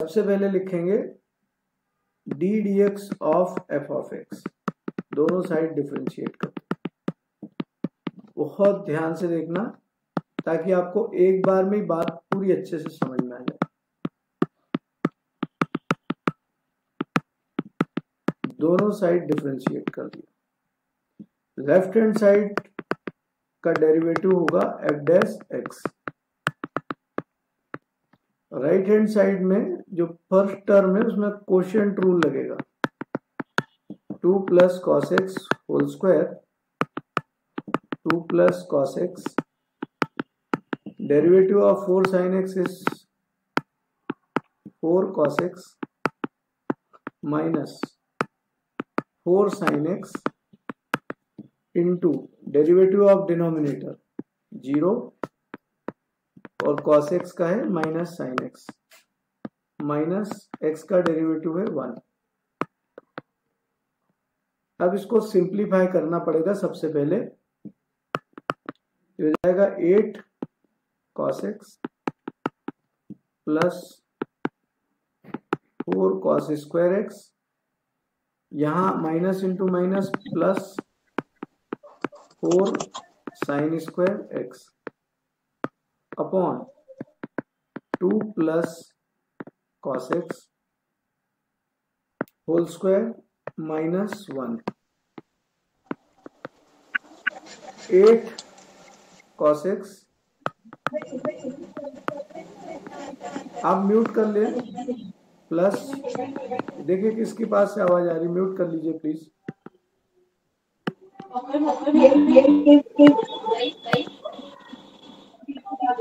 सबसे पहले लिखेंगे D D X of F of X दोनों साइड डिफ्रेंशिएट कर। बहुत ध्यान से देखना, ताकि आपको एक बार में बात पूरी अच्छे से समझ में आ जाए। दोनों साइड डिफ्रेंशिएट कर दिया। लेफ़्ट हैंड साइड का डेरिवेटिव होगा F dash X right hand side में, जो फ़र्स्ट टर्म है, उसमें क्वेश्चन रूल लगेगा। Two plus cos X whole square two plus cos X derivative of four sine X is four cos X minus four sine X into derivative of denominator, zero और cos x का है minus sine X minus X का derivative है one अब इसको simplify करना पड़ेगा सबसे पहले. हो जाएगा eight cos X plus four cos square X यहाँ minus into minus plus four sine square X upon two plus cos X whole square minus one eight cos X आप म्यूट कर ले प्लस देखिए किसके पास से आवाज़ आ रही म्यूट कर लीजिए प्लीज़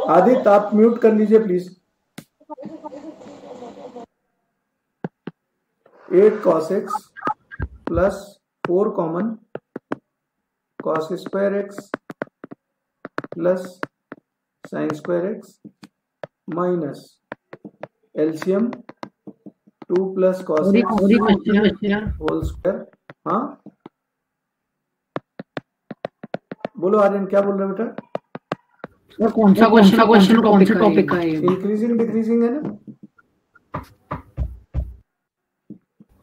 आदित्य आप म्यूट कर लीजिए please. Eight cos X plus four common cos square X plus sine square X minus LCM two plus cos whole square हाँ? बोलो आर्यन क्या बोल रहे बेटा? कौन सा कौन सा क्वेश्चन कौन सा टॉपिक का है इंक्रीजिंग डिक्रीजिंग है ना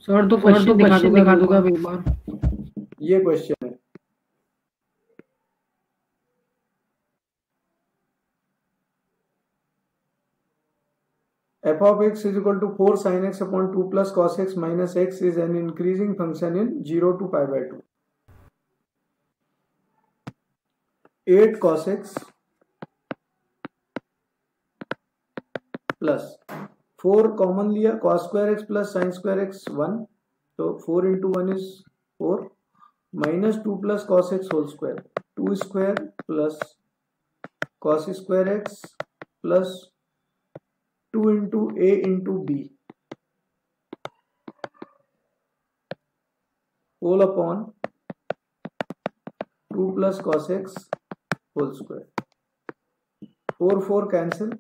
सर तो क्वेश्चन तो दिखा दूँगा दिखा दूँगा एक बार ये क्वेश्चन है f of x is equal to 4 sin x upon 2 plus cos x minus x is an increasing function in 0 to pi by 2. 8 cos x plus 4 common लिया cos square x plus sin square x 1 तो 4 into 1 is 4 minus 2 plus cos x whole square 2 square plus cos square x plus 2 into a into b whole upon 2 plus cos x whole square 4 4 cancel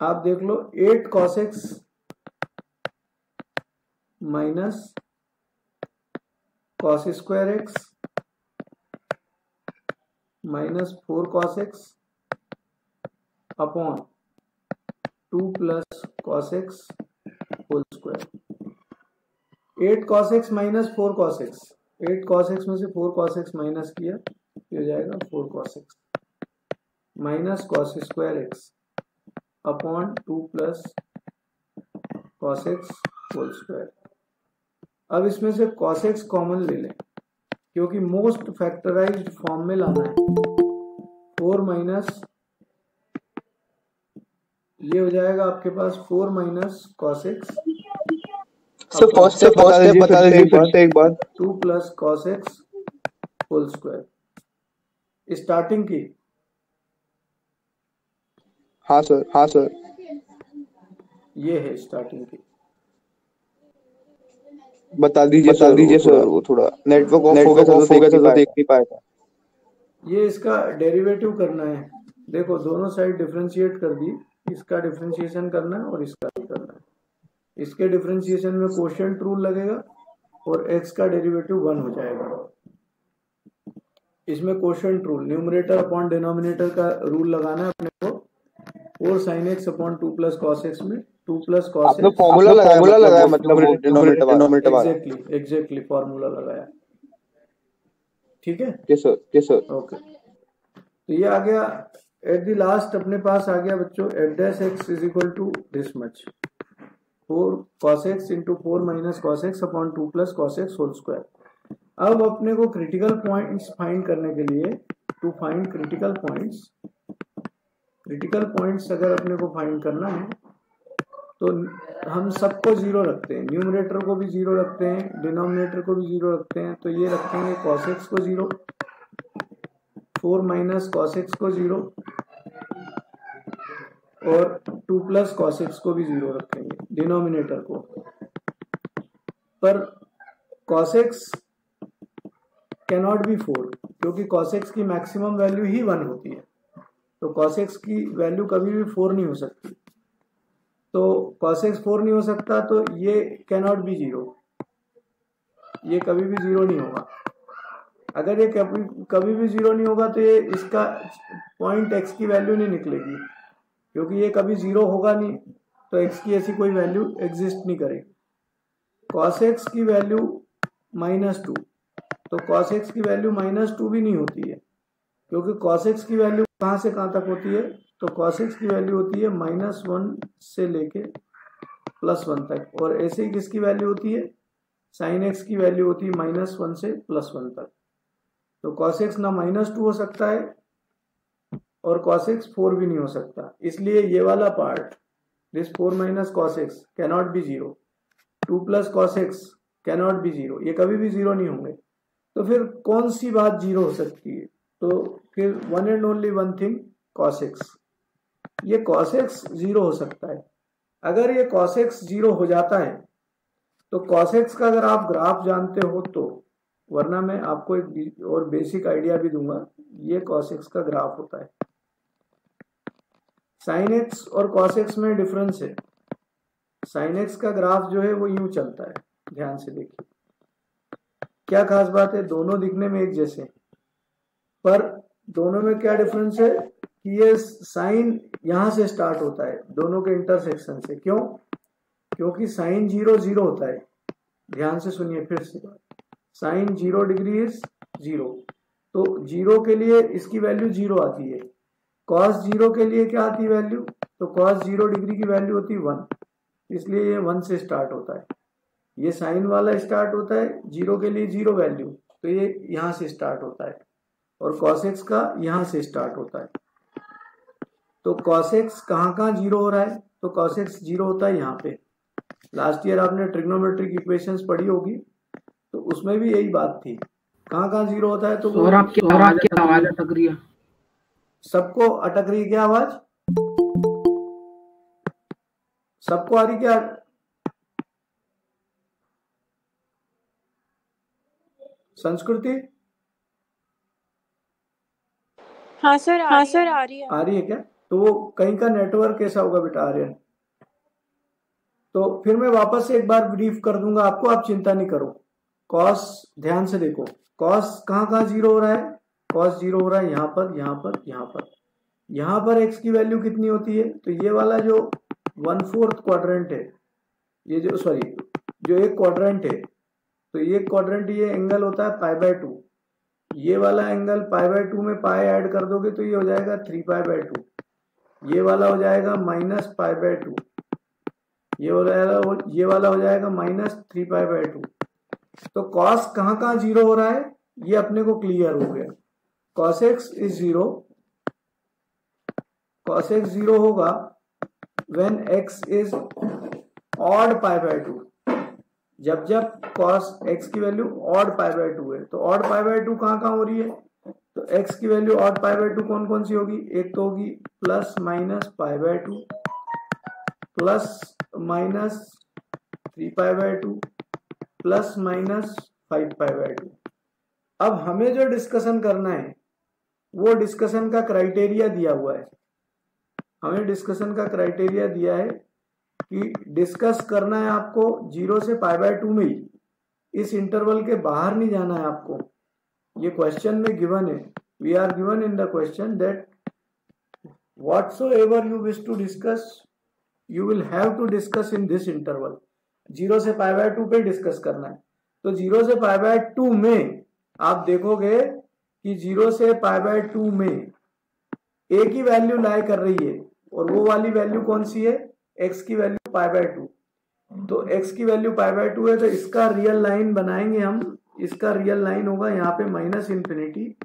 आप देख लो eight cos X minus cos square X minus four cos X upon two plus cos X whole square eight cos X minus four cos X eight cos X में से four cos x minus किया हो जाएगा four cos X minus cos square X upon two plus cos X whole square अब इसमें से cos x common ले लें क्योंकि मोस्ट फैक्टराइज्ड फॉर्म में लाना है। फोर माइनस ये हो जाएगा आपके पास four minus cos X two plus cos X whole square starting की हाँ सर हाँ सर। ये है स्टार्टिंग की। बता दीजिए बता दीजिए सर वो थोड़ा नेटवर्क ऑफ़ हो गया था तो देख तो नहीं पाया था। ये इसका डेरिवेटिव करना है। देखो दोनों साइड डिफरेंशिएट कर दी। इसका डिफ्रेंशिएशन करना है और इसका भी करना है। इसके डिफ्रेंशिएशन में क्वेश्चन रूल लगेगा और एक्स का डेरिवेटिव वन हो जाएगा। इसमें question rule numerator upon denominator का रूल लगाना है अपने को। Four sine X upon two plus cos X में two plus cos X. Formula लगाया फॉर्मूला लगाया मतलब एग्जैक्टली एग्जैक्टली फॉर्मूला लगाया। ठीक है? Yes sir yes sir okay तो ये आ गया एट द लास्ट अपने पास आ गया बच्चों F dash X is equal to this much four cos X into four minus cos X upon two plus cos X whole square अब अपने को क्रिटिकल पॉइंट्स फाइंड करने के लिए to find critical points critical points अगर अपने को find करना है तो हम सबको ज़ीरो रखते हैं। न्यूमरेटर को भी ज़ीरो रखते हैं डिनोमिनेटर को भी ज़ीरो रखते हैं तो ये रखेंगे कॉस एक्स को zero four minus cos x को ज़ीरो और टू प्लस कॉस एक्स को भी ज़ीरो रखेंगे डिनोमिनेटर को। पर cos x cannot be four क्योंकि कॉस एक्स की मैक्सिमम वैल्यू ही वन होती है। तो कॉस एक्स की वैल्यू कभी भी फोर नहीं हो सकती। तो कॉस एक्स फोर नहीं हो सकता तो ये कैनॉट बी ज़ीरो ये कभी भी ज़ीरो नहीं होगा। अगर ये कभी कभी भी ज़ीरो नहीं होगा तो ये इसका पॉइंट एक्स की वैल्यू नहीं निकलेगी। क्योंकि ये कभी ज़ीरो होगा नहीं तो एक्स की ऐसी कोई वैल्यू एग्जिस्ट नहीं करेगी। कॉस एक्स की वैल्यू माइनस टू तो कॉस एक्स की वैल्यू माइनस टू भी नहीं होती है, क्योंकि कॉस एक्स की वैल्यू कहाँ से कहाँ तक होती है? तो कॉस एक्स की वैल्यू होती है माइनस वन से लेके प्लस वन तक। और ऐसे ही किसकी वैल्यू होती है? साइन एक्स की वैल्यू होती है माइनस वन से प्लस वन तक। तो कॉस एक्स ना माइनस टू हो सकता है और कॉस एक्स फोर भी नहीं हो सकता। इसलिए ये वाला part this four minus cos x cannot be zero two plus cos x cannot be zero ये कभी भी ज़ीरो नहीं होंगे। तो फिर कौन सी बात ज़ीरो हो सकती है? तो फिर one and only one thing cos x ये कॉस एक्स ज़ीरो हो सकता है। अगर ये कॉस एक्स ज़ीरो हो जाता है तो कॉस एक्स का अगर आप ग्राफ जानते हो तो वरना मैं आपको एक और बेसिक आइडिया भी दूँगा। ये कॉस एक्स का ग्राफ होता है। साइन एक्स और कॉस एक्स में डिफरेंस है। साइन एक्स का ग्राफ जो है, वो यूँ चलता है। ध्यान से देखिए। क्या खास बात है? दोनों दिखने में एक जैसे पर दोनों में क्या डिफरेंस है कि ये साइन यहाँ से स्टार्ट होता है, दोनों के इंटरसेक्शन से। क्यों? क्योंकि साइन ज़ीरो ज़ीरो होता है। ध्यान से सुनिए फिर से। Sine zero degree is zero तो ज़ीरो के लिए इसकी वैल्यू ज़ीरो आती है। कॉस ज़ीरो के लिए क्या आती है वैल्यू तो कॉस ज़ीरो डिग्री की वैल्यू होती है वन इसलिए ये वन से स्टार्ट होता है। ये साइन वाला स्टार्ट होता है ज़ीरो के लिए ज़ीरो वैल्यू तो ये यहाँ से स्टार्ट होता है। और कॉसेक्स का यहाँ से स्टार्ट होता है। तो कॉसेक्स कहाँ कहाँ ज़ीरो हो रहा है? तो कॉसेक्स ज़ीरो होता है यहाँ पे। लास्ट ईयर आपने ट्रिग्नोमेट्रिक इक्वेशंस पढ़ी होगी। तो उसमें भी यही बात थी। कहाँ कहाँ ज़ीरो होता है तो और आपकी और आपकी आवाज़ अटक रही है। सबको अटक रही है क्या आवाज़? सबको आ रही क्या? संस्कृति? हाँ सर हाँ सर आ रही है। आ रही है क्या? तो वो कहीं का नेटवर्क कैसा होगा बेटा आर्यन? तो फिर मैं वापस से एक बार ब्रीफ कर दूँगा आपको आप चिंता नहीं करो। कॉस ध्यान से देखो। कॉस कहाँ कहाँ ज़ीरो हो रहा है? कॉस ज़ीरो हो रहा है यहाँ पर यहाँ पर यहाँ पर। यहाँ पर एक्स की वैल्यू कितनी होती है? तो ये वाला जो वन फोर्थ क्वाड्रेंट है ये जो सॉरी जो एक क्वाड्रेंट है तो ये क्वाड्रेंट ये एंगल होता है पाई बाय टू ये वाला एंगल पाई बाय टू में पाई ऐड कर दोगे तो ये हो जाएगा थ्री पाई बाय टू ये वाला हो जाएगा माइनस पाई बाय टू ये जाएगा ये वाला हो जाएगा minus three pi by two तो कॉस कहाँ कहाँ ज़ीरो हो रहा है? ये अपने को क्लियर हो गया. Cos x is zero cos x zero होगा when x is odd pi by two जब जब कॉस एक्स की value odd pi by two है तो ऑड पाई बाय टू कहाँ कहाँ हो रही है? तो एक्स की value odd pi by two कौन कौन सी होगी? एक तो होगी plus minus pi by two plus minus three pi by two plus minus five pi by two अब हमें जो डिस्कशन करना है, वो डिस्कशन का क्राइटेरिया दिया हुआ है। हमें डिस्कशन का क्राइटेरिया दिया है कि डिस्कस करना है आपको ज़ीरो से पाई बाय टू में ही। इस इंटरवल के बाहर नहीं जाना है आपको। ये क्वेश्चन में गिवन है। We are given in the question that whatsoever you wish to discuss, you will have to discuss in this interval zero से पाई बाय टू पे डिस्कस करना है। तो ज़ीरो से पाई बाय टू में आप देखोगे कि ज़ीरो से पाई बाय टू में एक ही वैल्यू लाई कर रही है। और वो वाली वैल्यू कौन सी है? एक्स की वैल्यू पाई बाय टू तो एक्स की वैल्यू पाई बाय टू है तो इसका रियल लाइन बनाएँगे हम। इसका रियल लाइन होगा यहाँ पे माइनस इंफिनिटी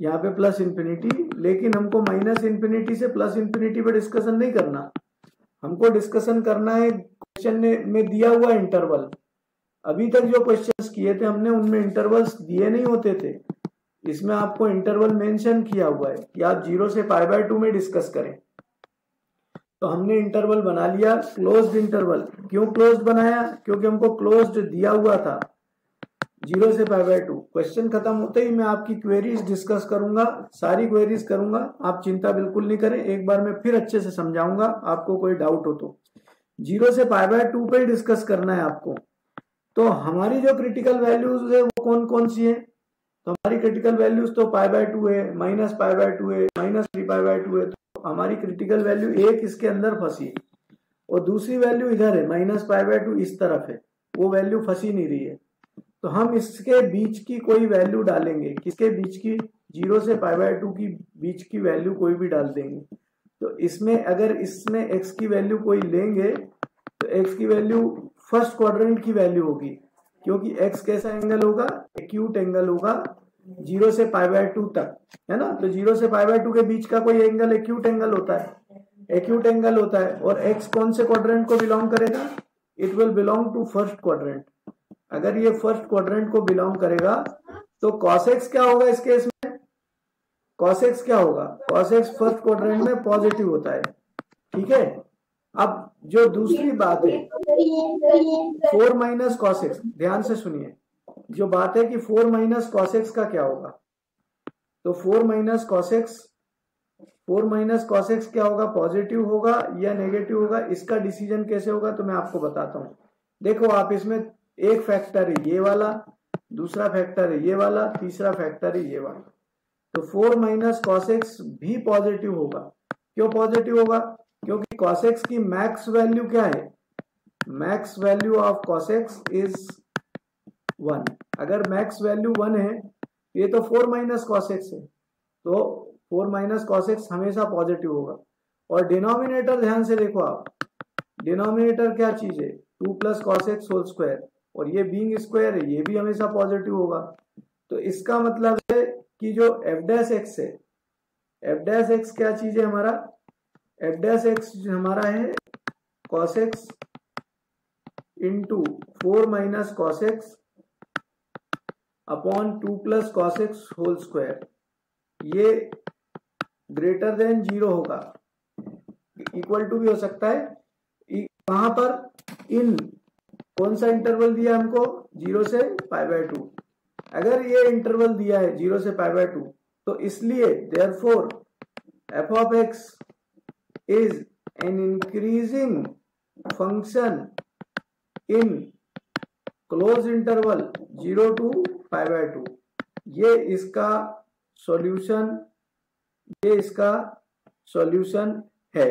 यहाँ पे प्लस इंफिनिटी लेकिन हमको माइनस इन्फिनिटी से प्लस इंफिनिटी पे डिस्कशन नहीं करना। हमको डिस्कशन करना है क्वेश्चन में दिया हुआ इंटरवल अभी तक जो क्वेश्चंस किए थे हमने, उनमें इंटरवल्स दिए नहीं होते थे। इसमें आपको इंटरवल मेंशन किया हुआ है कि आप ज़ीरो से पाई बाय टू में डिस्कस करें। तो हमने इंटरवल बना लिया क्लोज्ड इंटरवल क्यों क्लोज्ड बनाया? क्योंकि हमको क्लोज्ड दिया हुआ था। ज़ीरो से फाइव बाई टू क्वेश्चन खत्म होते ही मैं आपकी क्वेरीज डिस्कस करूँगा, सारी क्वेरीज करूँगा। आप चिंता बिल्कुल नहीं करें, एक बार मैं फिर अच्छे से समझाऊँगा, आपको कोई डाउट हो तो। ज़ीरो से फाइव बाय टू पे डिस्कस करना है आपको। तो हमारी जो क्रिटिकल वैल्यूज़ है, वो कौन कौन सी है? तो हमारी क्रिटिकल वैल्यूज़ तो पाई बाय टू है माइनस पाई बाय टू है minus three pi by two है तो हमारी क्रिटिकल वैल्यू एक इसके अंदर फंसी। और दूसरी वैल्यू इधर है माइनस फाइव बाई टू इस तरफ़ है। वो वैल्यू फंसी नहीं रही है। तो हम इसके बीच की कोई वैल्यू डालेंगे, किसके बीच की? ज़ीरो से पाई बाय टू की बीच की वैल्यू कोई भी डाल देंगे। तो इसमें अगर इसमें एक्स की वैल्यू कोई लेंगे तो एक्स की वैल्यू फ़र्स्ट क्वाड्रेंट की वैल्यू होगी। क्योंकि एक्स कैसा एंगल होगा? एक्यूट एंगल होगा। ज़ीरो से पाई बाय टू तक, है ना? तो ज़ीरो से पाई बाय टू के बीच का कोई एंगल एक्यूट एंगल होता है। एक्यूट एंगल होता है, और एक्स कौन से क्वाड्रेंट को बिलोंग करेगा? It will belong to first quadrant अगर ये फ़र्स्ट क्वाड्रेंट को बिलोंग करेगा तो कॉसेक्स क्या होगा इस केस में? कॉसेक्स क्या होगा? कॉसेक्स फ़र्स्ट क्वाड्रेंट में पॉजिटिव होता है। ठीक है? अब जो दूसरी बात है फोर माइनस कॉसेक्स ध्यान से सुनिए। जो बात है कि फोर माइनस कॉसेक्स का क्या होगा? तो four minus cos x, four minus cos x क्या होगा? पॉजिटिव होगा या नेगेटिव होगा? इसका डिसीज़न कैसे होगा तो मैं आपको बताता हूँ। देखो, आप इसमें एक फैक्टर है ये वाला, दूसरा फैक्टर है ये वाला, तीसरा फैक्टर है ये वाला। तो फोर माइनस कॉसेक्स भी पॉजिटिव होगा। क्यों पॉजिटिव होगा? क्योंकि कॉसेक्स की मैक्स वैल्यू क्या है? Max value of cos x is one. अगर मैक्स वैल्यू वन है, ये तो फोर माइनस कॉस एक्स है। तो फोर माइनस कॉस एक्स हमेशा पॉजिटिव होगा। और डिनोमिनेटर ध्यान से देखो आप। डिनोमिनेटर क्या चीज़ है? Two plus cos x whole square और ये बींग स्क्वायर है, ये भी हमेशा पॉजिटिव होगा। तो इसका मतलब है कि जो एफ़ डैश एक्स है एफ़ डैश एक्स क्या चीज़ है हमारा? एफ़ डैश एक्स हमारा है cos x into four minus cos x upon two plus cos x whole square, ये ग्रेटर देन ज़ीरो होगा। इक्वल टू भी हो सकता है। वहाँ पर इन, कौन सा इंटरवल दिया हमको? ज़ीरो से पाई बाय टू। अगर ये इंटरवल दिया है, ज़ीरो से पाई बाय टू तो इसलिए therefore f of x is an increasing function in close interval zero to pi by two. ये इसका सॉल्यूशन ये इसका सॉल्यूशन है।